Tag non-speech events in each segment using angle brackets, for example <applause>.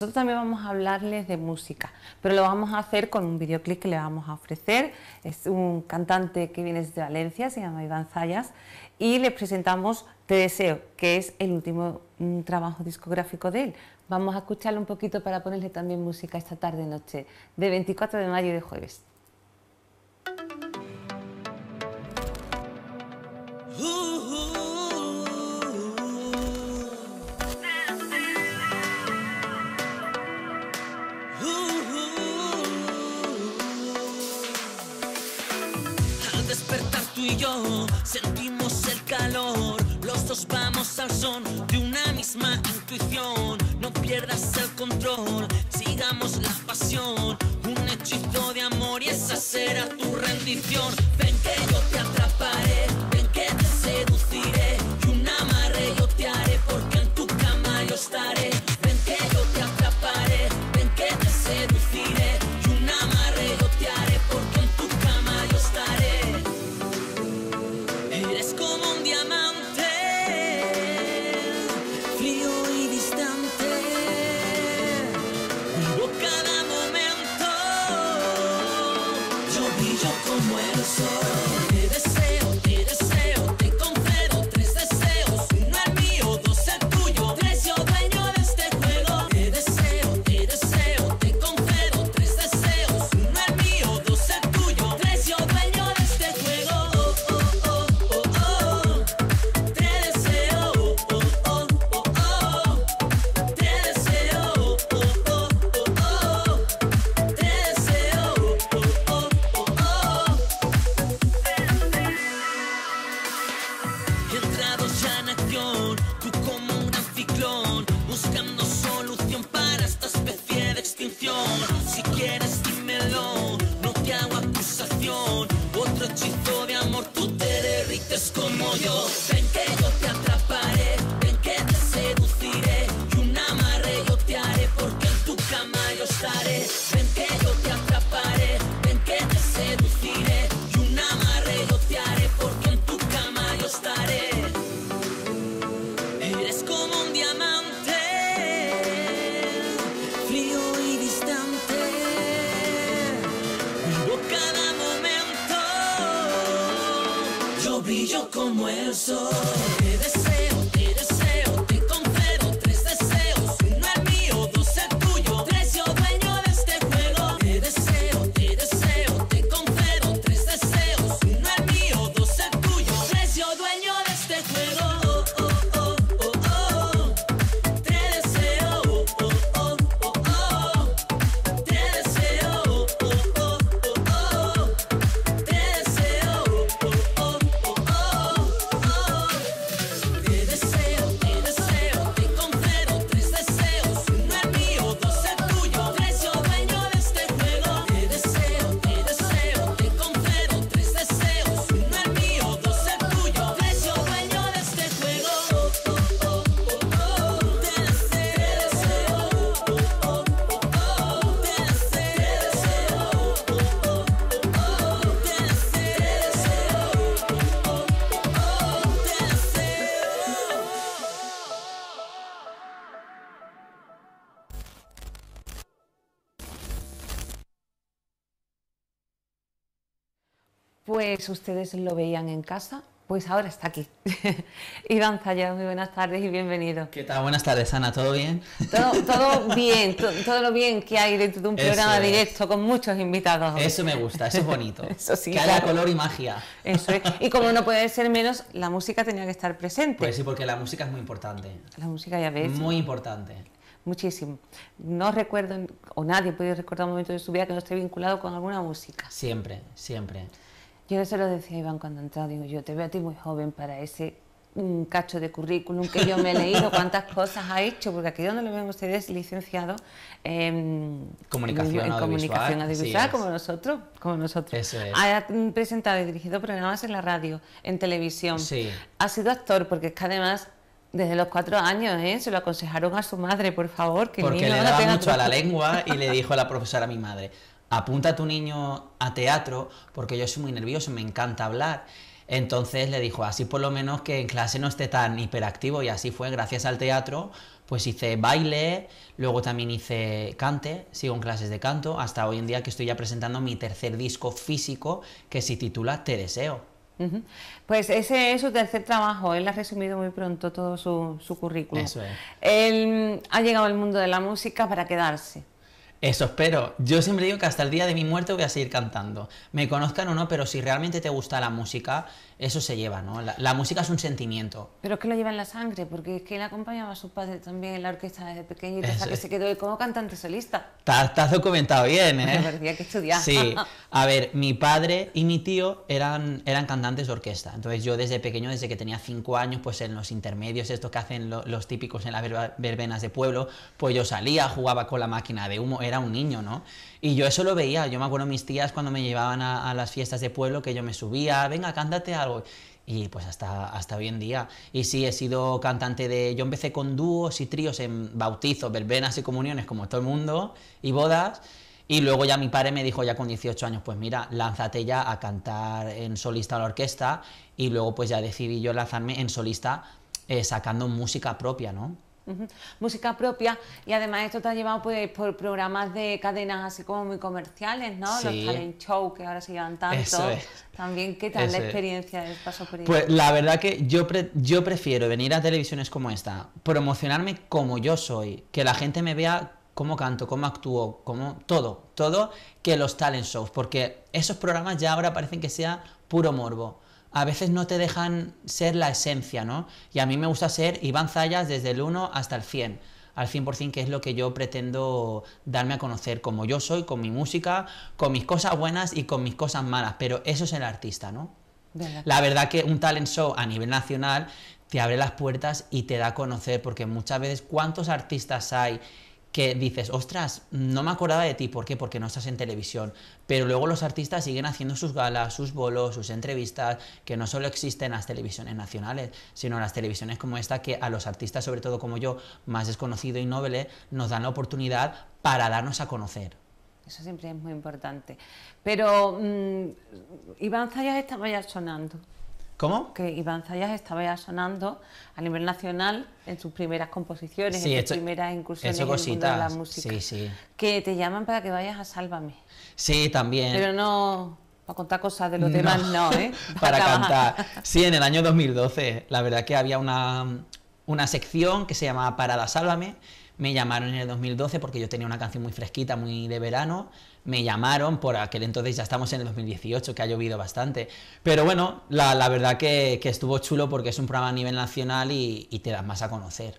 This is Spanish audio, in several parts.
Nosotros también vamos a hablarles de música, pero lo vamos a hacer con un videoclip que le vamos a ofrecer. Es un cantante que viene desde Valencia, se llama Iván Zayas, y les presentamos Te Deseo, que es el último mm, trabajo discográfico de él. Vamos a escucharlo un poquito para ponerle también música esta tarde-noche, de 24 de mayo y de jueves. Sentimos el calor. Los dos vamos al son de una misma intuición. No pierdas el control, sigamos la pasión. Un hechizo de amor y esa será tu rendición. Ven que yo te atraparé, yo. Como Pues ustedes lo veían en casa, pues ahora está aquí. <laughs> Iván Zayas, muy buenas tardes y bienvenido. ¿Qué tal? Buenas tardes, Ana. ¿Todo bien? Todo, todo <laughs> bien, to- todo lo bien que hay dentro de un Eso programa es. directo con muchos invitados. Eso me gusta, eso es bonito. <laughs> Eso sí, que haya claro. color y magia. Eso es. Y como no puede ser menos, la música tenía que estar presente. Pues sí, porque la música es muy importante. La música ya ves, Muy importante. muchísimo. No recuerdo, o nadie puede recordar un momento de su vida que no esté vinculado con alguna música. Siempre, siempre. Yo se lo decía a Iván cuando entraba, digo, yo te veo a ti muy joven para ese mm, cacho de currículum que yo me he leído, <laughs> cuántas cosas ha hecho, porque aquí donde lo ven ustedes licenciado en Comunicación en audiovisual, comunicación audiovisual, como nosotros, como nosotros. Eso es. Ha presentado y dirigido programas en la radio, en televisión. Sí. Ha sido actor, porque es que además desde los cuatro años, ¿eh? se lo aconsejaron a su madre, por favor, que Porque le daba mucho a la lengua y le <laughs> dijo a la profesora a mi madre, apunta a tu niño a teatro porque yo soy muy nervioso, me encanta hablar. Entonces le dijo, así por lo menos que en clase no esté tan hiperactivo y así fue, gracias al teatro, pues hice baile, luego también hice cante, sigo en clases de canto, hasta hoy en día que estoy ya presentando mi tercer disco físico que se titula Te deseo. Pues ese es su tercer trabajo, él ha resumido muy pronto todo su, su currículum. Eso es. Él ha llegado al mundo de la música para quedarse. Eso espero. Yo siempre digo que hasta el día de mi muerte voy a seguir cantando. Me conozcan o no, pero si realmente te gusta la música, eso se lleva, ¿no? La, la música es un sentimiento. Pero es que lo lleva en la sangre, porque es que él acompañaba a su padre también en la orquesta desde pequeñito, Eso hasta que se quedó como cantante solista. Te has documentado bien, <laughs> Me ¿eh? parecía que estudiaba. Sí, <laughs> a ver, mi padre y mi tío eran, eran cantantes de orquesta. Entonces yo desde pequeño, desde que tenía cinco años, pues en los intermedios, estos que hacen lo- los típicos en las verbenas de pueblo, pues yo salía, jugaba con la máquina de humo, era un niño, ¿no? Y yo eso lo veía. Yo me acuerdo mis tías cuando me llevaban a, las fiestas de pueblo, que yo me subía, venga, cántate algo. Y pues hasta, hasta hoy en día. Y sí, he sido cantante de... Yo empecé con dúos y tríos en bautizos, verbenas y comuniones, como todo el mundo, y bodas. Y luego ya mi padre me dijo ya con 18 años, pues mira, lánzate ya a cantar en solista a la orquesta. Y luego pues ya decidí yo lanzarme en solista eh, sacando música propia, ¿no? Música propia y además esto te ha llevado pues, por programas de cadenas así como muy comerciales, ¿no? Sí. Los talent show que ahora se llevan tanto. Eso es. También, ¿qué tal Eso la experiencia del paso por ahí? Pues la verdad que yo, pre- yo prefiero venir a televisiones como esta, promocionarme como yo soy, que la gente me vea cómo canto, cómo actúo, cómo todo, todo, que los talent shows, porque esos programas ya ahora parecen que sea puro morbo. A veces no te dejan ser la esencia, ¿no? Y a mí me gusta ser Iván Zayas desde el 1 hasta el 100, al 100%, que es lo que yo pretendo darme a conocer, como yo soy, con mi música, con mis cosas buenas y con mis cosas malas, pero eso es el artista, ¿no? ¿Verdad? La verdad que un talent show a nivel nacional te abre las puertas y te da a conocer, porque muchas veces, ¿cuántos artistas hay que dices, ostras, no me acordaba de ti? ¿Por qué? Porque no estás en televisión. Pero luego los artistas siguen haciendo sus galas, sus bolos, sus entrevistas, que no solo existen en las televisiones nacionales, sino en las televisiones como esta, que a los artistas, sobre todo como yo, más desconocido y noble, nos dan la oportunidad para darnos a conocer. Eso siempre es muy importante. Pero mm, Iván Zayas estaba ya sonando. ¿Cómo? Que Iván Zayas estaba ya sonando a nivel nacional en sus primeras composiciones, Sí, en sus primeras incursiones en el mundo de la música. sí, sí. Que te llaman para que vayas a Sálvame. Sí, también. Pero no para contar cosas de los No, demás, no, ¿eh? <laughs> para cantar. Sí, en el año 2012. La verdad que había una, una sección que se llamaba Parada Sálvame. Me llamaron en el 2012 porque yo tenía una canción muy fresquita, muy de verano. Me llamaron por aquel entonces, ya estamos en el 2018, que ha llovido bastante. Pero bueno, la, la verdad que, que estuvo chulo porque es un programa a nivel nacional y, y te das más a conocer.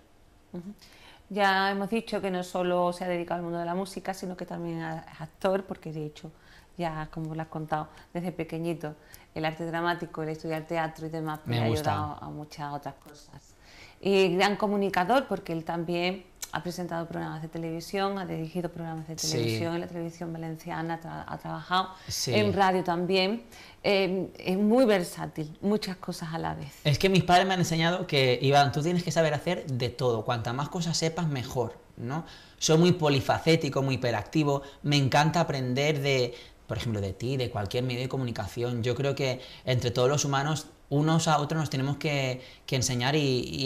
Ya hemos dicho que no solo se ha dedicado al mundo de la música, sino que también es actor, porque de hecho, ya como lo has contado, desde pequeñito, el arte dramático, el estudiar teatro y demás, pues Me ha ayudado a muchas otras cosas. Y gran comunicador, porque él también ha presentado programas de televisión, ha dirigido programas de Sí. televisión en la televisión valenciana, ha, tra- ha trabajado Sí. en radio también. Eh, es muy versátil, muchas cosas a la vez. Es que mis padres me han enseñado que, Iván, tú tienes que saber hacer de todo. Cuanta más cosas sepas, mejor, ¿no? Soy muy polifacético, muy hiperactivo. Me encanta aprender de, por ejemplo, de ti, de cualquier medio de comunicación. Yo creo que entre todos los humanos, unos a otros nos tenemos que, que enseñar y,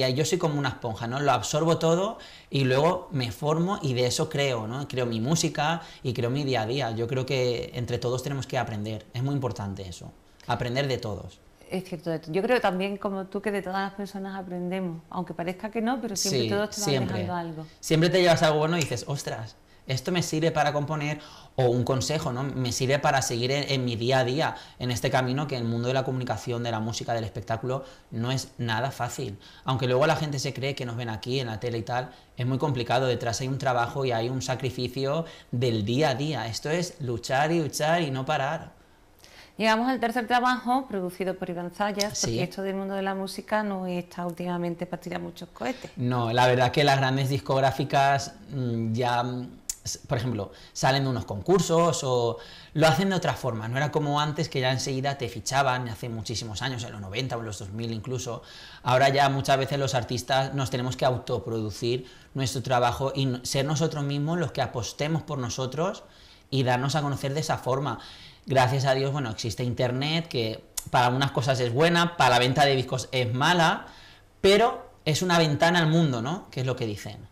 y yo soy como una esponja, ¿no? Lo absorbo todo y luego me formo y de eso creo, ¿no? Creo mi música y creo mi día a día. Yo creo que entre todos tenemos que aprender. Es muy importante eso. Aprender de todos. Es cierto, yo creo también como tú que de todas las personas aprendemos, aunque parezca que no, pero siempre Sí, todos te van siempre. dejando algo. Siempre te llevas algo bueno y dices, ostras, esto me sirve para componer, o un consejo, ¿no? Me sirve para seguir en, en mi día a día, en este camino que el mundo de la comunicación, de la música, del espectáculo, no es nada fácil. Aunque luego la gente se cree que nos ven aquí en la tele y tal, es muy complicado. Detrás hay un trabajo y hay un sacrificio del día a día. Esto es luchar y luchar y no parar. Llegamos al tercer trabajo, producido por Iván Zayas, Sí. porque esto del mundo de la música no está últimamente para tirar muchos cohetes. No, la verdad que las grandes discográficas mm, ya, por ejemplo, salen de unos concursos o lo hacen de otra forma. No era como antes que ya enseguida te fichaban, hace muchísimos años, en los 90 o en los 2000 incluso. Ahora ya muchas veces los artistas nos tenemos que autoproducir nuestro trabajo y ser nosotros mismos los que apostemos por nosotros y darnos a conocer de esa forma. Gracias a Dios, bueno, existe Internet que para algunas cosas es buena, para la venta de discos es mala, pero es una ventana al mundo, ¿no? Que es lo que dicen.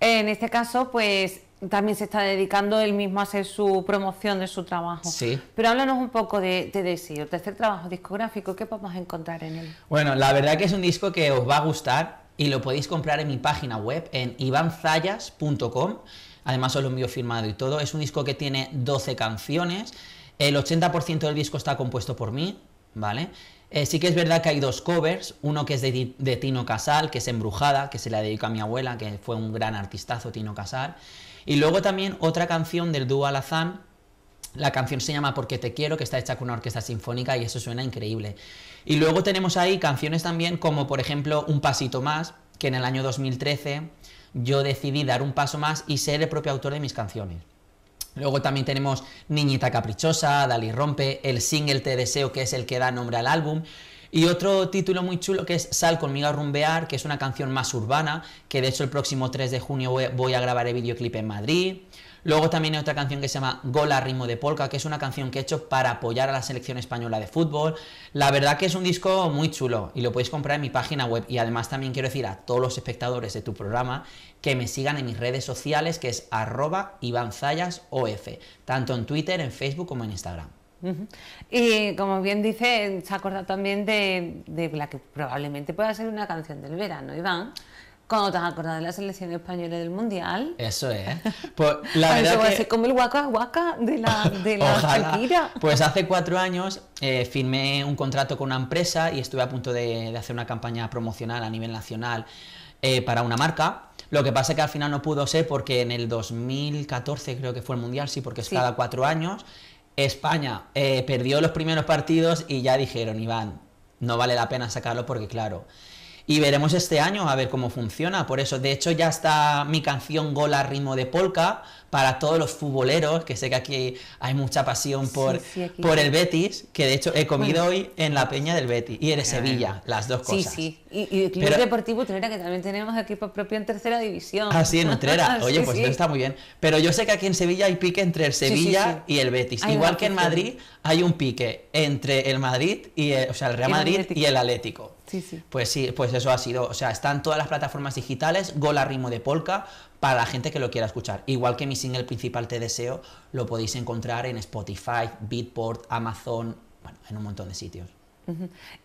En este caso, pues también se está dedicando él mismo a hacer su promoción de su trabajo. Sí. Pero háblanos un poco de, de Deseo, tercer trabajo discográfico, ¿qué podemos encontrar en él? Bueno, la verdad que es un disco que os va a gustar y lo podéis comprar en mi página web en ivanzayas.com. Además os lo envío firmado y todo. Es un disco que tiene 12 canciones. El 80% del disco está compuesto por mí, ¿vale? Eh, sí que es verdad que hay dos covers, uno que es de, de Tino Casal, que es Embrujada, que se la dedico a mi abuela, que fue un gran artistazo, Tino Casal. Y luego también otra canción del dúo Alazán, la canción se llama Porque te quiero, que está hecha con una orquesta sinfónica y eso suena increíble. Y luego tenemos ahí canciones también como por ejemplo Un pasito más, que en el año 2013 yo decidí dar un paso más y ser el propio autor de mis canciones. Luego también tenemos Niñita Caprichosa, Dali Rompe, el single Te Deseo, que es el que da nombre al álbum. Y otro título muy chulo que es Sal conmigo a rumbear, que es una canción más urbana, que de hecho el próximo 3 de junio voy a grabar el videoclip en Madrid. Luego también hay otra canción que se llama Gol a ritmo de polka, que es una canción que he hecho para apoyar a la selección española de fútbol. La verdad que es un disco muy chulo y lo podéis comprar en mi página web. Y además también quiero decir a todos los espectadores de tu programa que me sigan en mis redes sociales, que es arroba ivanzayasof, tanto en Twitter, en Facebook como en Instagram. Y como bien dice, se acuerda también de, de la que probablemente pueda ser una canción del verano, Iván. Cuando te has acordado de la selección española del Mundial. Eso es. <laughs> Pues la eso verdad a que... ser como el Waka Waka de la, de la. Shakira. Pues hace cuatro años eh, firmé un contrato con una empresa y estuve a punto de, de hacer una campaña promocional a nivel nacional eh, para una marca. Lo que pasa es que al final no pudo ser porque en el 2014 creo que fue el Mundial, sí, porque es Sí. cada cuatro años. España eh, perdió los primeros partidos y ya dijeron, Iván, no vale la pena sacarlo porque claro. Y veremos este año a ver cómo funciona. Por eso, de hecho, ya está mi canción Gol a ritmo de polka para todos los futboleros, que sé que aquí hay mucha pasión por, Sí, sí, por sí. el Betis, que de hecho he comido Bueno. hoy en la peña del Betis y en el Sevilla, las dos Sí, cosas. sí. Y, y el Club Pero- Deportivo Utrera, que también tenemos equipo propio en tercera división. Así en Utrera. <laughs> Oye, Sí, pues sí. está muy bien. Pero yo sé que aquí en Sevilla hay pique entre el sí, Sevilla sí. y el Betis. Hay Igual que en. Madrid hay un pique entre el Madrid y el, o sea, el Real Y el Madrid Atlético. y el Atlético. Sí, sí. Pues sí, pues eso ha sido, o sea, están todas las plataformas digitales, Gol a ritmo de polka, para la gente que lo quiera escuchar. Igual que mi single principal Te Deseo, lo podéis encontrar en Spotify, Beatport, Amazon, bueno, en un montón de sitios.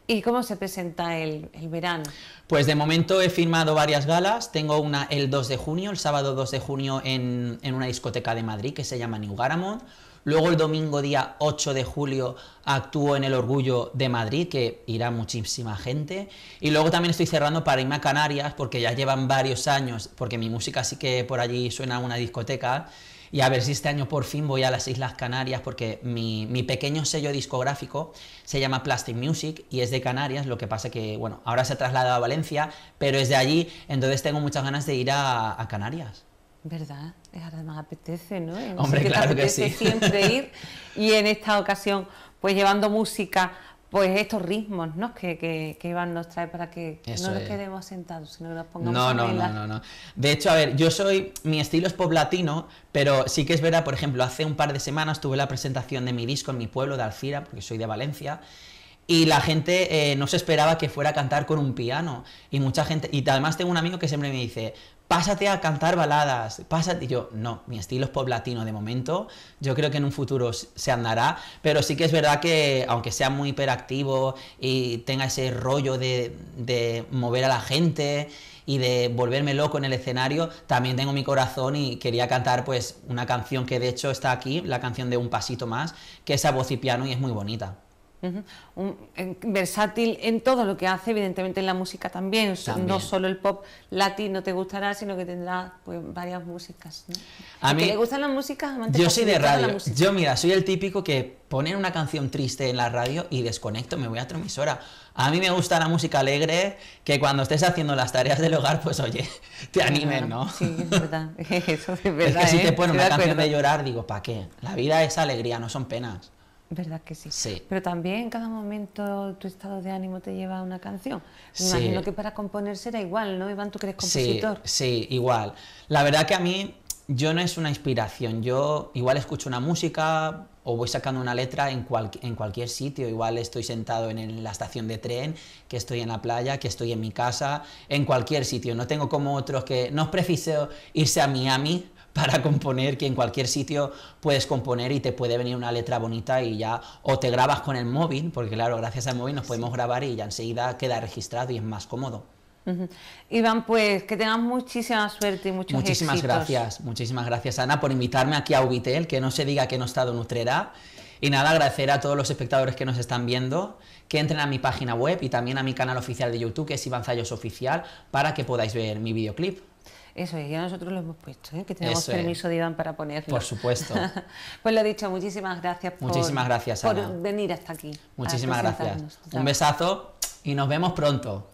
¿Y cómo se presenta el, el verano? Pues de momento he firmado varias galas. Tengo una el 2 de junio, el sábado 2 de junio en, en una discoteca de Madrid que se llama New Garamond. Luego el domingo día 8 de julio actúo en el Orgullo de Madrid, que irá muchísima gente. Y luego también estoy cerrando para irme a Canarias, porque ya llevan varios años, porque mi música sí que por allí suena en una discoteca. Y a ver si este año por fin voy a las Islas Canarias, porque mi, mi pequeño sello discográfico se llama Plastic Music y es de Canarias. Lo que pasa que, bueno, ahora se ha trasladado a Valencia, pero es de allí, entonces tengo muchas ganas de ir a, a Canarias. ¿Verdad? Ahora más apetece, ¿no? Es Hombre, claro que apetece sí. siempre ir. <laughs> Y en esta ocasión, pues llevando música, pues estos ritmos, ¿no? Que, que, que Iván nos trae para que Eso no nos quedemos sentados, sino que nos pongamos No, no, no, no, no. De hecho, a ver, yo soy, mi estilo es pop latino, pero sí que es verdad, por ejemplo, hace un par de semanas tuve la presentación de mi disco en mi pueblo de Alcira, porque soy de Valencia, y la gente eh, no se esperaba que fuera a cantar con un piano. Y mucha gente, y además tengo un amigo que siempre me dice, pásate a cantar baladas, pásate. Y yo, no, mi estilo es pop latino de momento. Yo creo que en un futuro se andará, pero sí que es verdad que, aunque sea muy hiperactivo y tenga ese rollo de, de mover a la gente y de volverme loco en el escenario, también tengo mi corazón y quería cantar pues una canción que de hecho está aquí, la canción de Un Pasito Más, que es a voz y piano y es muy bonita. Ujú. Un- en- versátil en todo lo que hace, evidentemente en la música también. No solo el pop latino te gustará, sino que tendrá pues, varias músicas. ¿no? A ¿Y que mí- le gustan las músicas? Yo soy de radio. Yo, mira, soy el típico que pone una canción triste en la radio y desconecto, me voy a otra emisora. A mí me gusta la música alegre, que cuando estés haciendo las tareas del hogar, pues oye, <laughs> te animen, ¿no? Sí, es verdad. <laughs> Eso es que si ¿eh? te pone Estoy una canción de llorar, digo, ¿para qué? La vida es alegría, no son penas. ¿Verdad que sí? Sí. Pero también en cada momento tu estado de ánimo te lleva a una canción. Me Sí. imagino que para componer será igual, ¿no? Iván, tú que eres compositor. sí, igual. La verdad que a mí yo no es una inspiración, yo igual escucho una música o voy sacando una letra en, cual- en cualquier sitio, igual estoy sentado en el- la estación de tren, que estoy en la playa, que estoy en mi casa, en cualquier sitio, no tengo como otros que no es preciso irse a Miami para componer, que en cualquier sitio puedes componer y te puede venir una letra bonita y ya, o te grabas con el móvil, porque claro, gracias al móvil nos podemos grabar y ya enseguida queda registrado y es más cómodo. Iván, pues que tengas muchísima suerte y muchos Muchísimas éxitos. gracias, muchísimas gracias Ana por invitarme aquí a Ubitel, que no se diga que no he estado en Utrera. Y nada, agradecer a todos los espectadores que nos están viendo, que entren a mi página web y también a mi canal oficial de YouTube, que es Iván Zayos Oficial, para que podáis ver mi videoclip. Eso es, ya nosotros lo hemos puesto, ¿eh? que tenemos Eso es. permiso de Iván para ponerlo. Por supuesto. <laughs> pues lo dicho, muchísimas gracias por, Muchísimas gracias, por venir hasta aquí. Muchísimas gracias. Un besazo y nos vemos pronto.